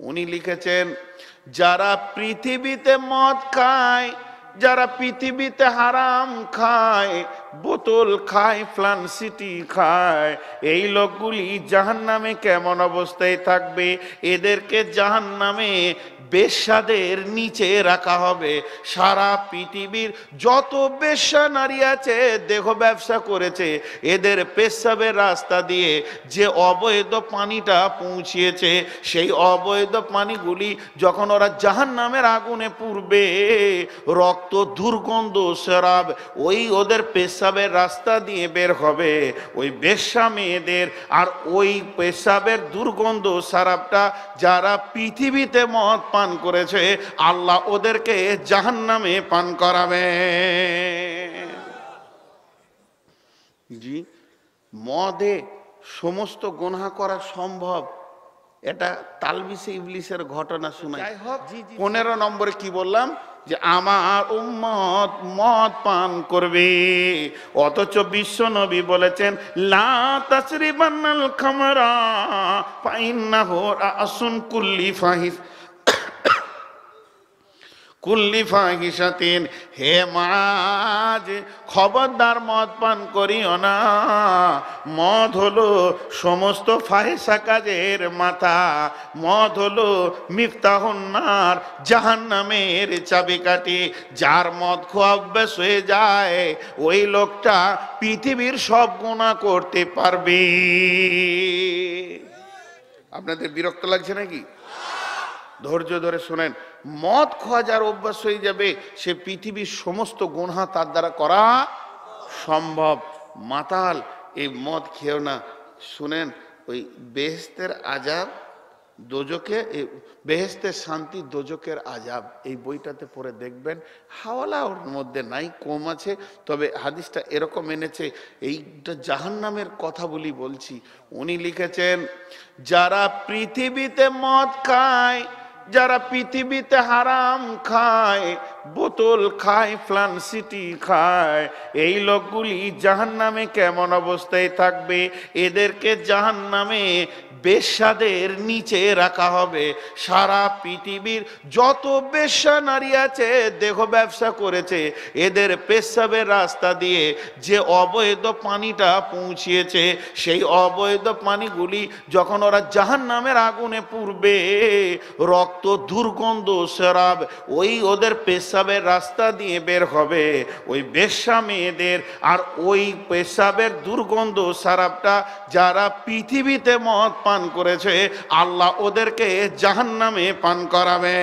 উনি লিখেছেন, যারা পৃথিবীতে মদ খায়, যারা পৃথিবীতে হারাম খায়, বোতল খায়, ফ্লান সিটি খায়, এই লোকগুলি জাহান নামে কেমন অবস্থায় থাকবে? এদেরকে জাহান নামে বেশ্যাদের নিচে রাখা হবে। সারা পৃথিবীর যত বেশ্যা নারী আছে, দেহ ব্যবসা করেছে, এদের পেশাবের রাস্তা দিয়ে যে অবৈধ পানিটা পৌঁছিয়েছে, সেই অবৈধ পানিগুলি যখন ওরা জাহান নামের আগুনে পুড়বে, রক্ত, দুর্গন্ধ সেরাব ওই ওদের পেশাবের রাস্তা দিয়ে বের হবে। ওই বেশ্যা মেয়েদের আর ওই পেশাবের দুর্গন্ধ সারাবটা যারা পৃথিবীতে মদ পান করেছে আল্লাহ ওদেরকে জাহান নামে পান করাবে। জি মদে সমস্ত গোনা করা সম্ভব এটা তালবিসে ইবলিসের ঘটনা শোনাই। পনেরো নম্বরে কি বললাম? যে আমার উম্মত মদ পান করবে অথচ বিশ্ব নবী বলেছেন লা তাসরিবান্নাল খামরা ফাইন্নাহু আসুন কুল্লি ফাহিস কুল্লি ফাহিসাতিন হে মাজ খবরদার মদ পান করিও না। মদ হলো সমস্ত ফাহেসা কাজের মাথা। মদ হলো মিফতাহন্নার, জাহান্নামের চাবিকাঠি। যার মদ খোয়া হয়ে যায়, ওই লোকটা পৃথিবীর সব গুণা করতে পারবে। আপনাদের বিরক্ত লাগছে নাকি? ধৈর্য ধরে শোনেন, মদ খোয়া যার অভ্যাস হয়ে যাবে, সে পৃথিবীর সমস্ত গুণহা তার দ্বারা করা সম্ভব। মাতাল, এই মদ খেয়েও না। শুনেন, ওই বেহেস্তের আজাব দোজকে বেহেস্তের শান্তি দোজকের আজাব এই বইটাতে পড়ে দেখবেন হাওয়ালা ওর মধ্যে নাই, কম আছে, তবে হাদিসটা এরকম এনেছে, এইটা জাহান্নামের কথা বলি বলছি। উনি লিখেছেন, যারা পৃথিবীতে মদ খায় যারা পৃথিবীতে হারাম খায়, বোতল খায় ফ্লানসিটি খায়, এই লোকগুলি জাহান নামে কেমন অবস্থায় থাকবে? এদেরকে জাহান নামে বেশ্যাদের নিচে রাখা হবে। সারা পৃথিবীর যত বেশ্যা নারী আছে, দেহ ব্যবসা করেছে, এদের পেশাবের রাস্তা দিয়ে যে অবৈধ পানিটা পৌঁছিয়েছে, সেই অবৈধ পানিগুলি যখন ওরা জাহান নামের আগুনে পুড়বে, রক্ত, দুর্গন্ধ সেরাব ওই ওদের পেশাবের রাস্তা দিয়ে বের হবে। ওই বেশ্যা মেয়েদের আর ওই পেশাবের দুর্গন্ধ সারাবটা যারা পৃথিবীতে মদ পান করেছে আল্লাহ ওদেরকে জাহান নামে পান করাবে।